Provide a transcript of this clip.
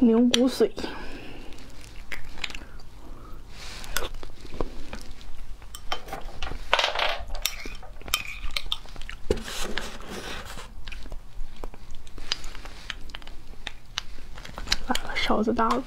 牛骨髓。勺子大了。